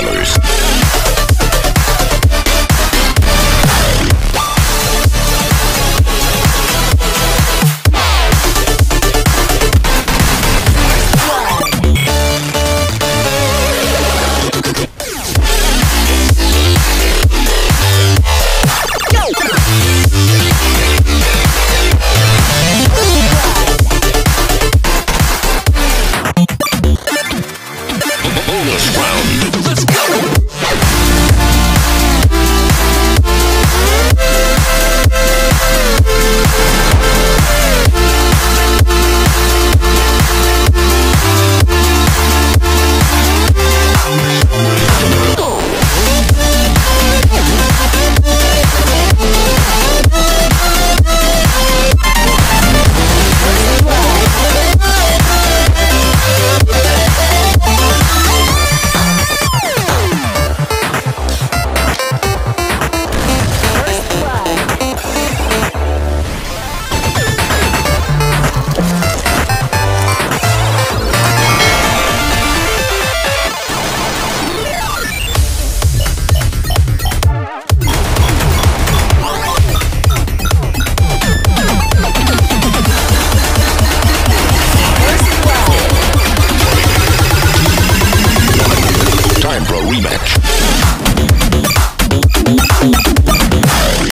Dwellers. Rematch.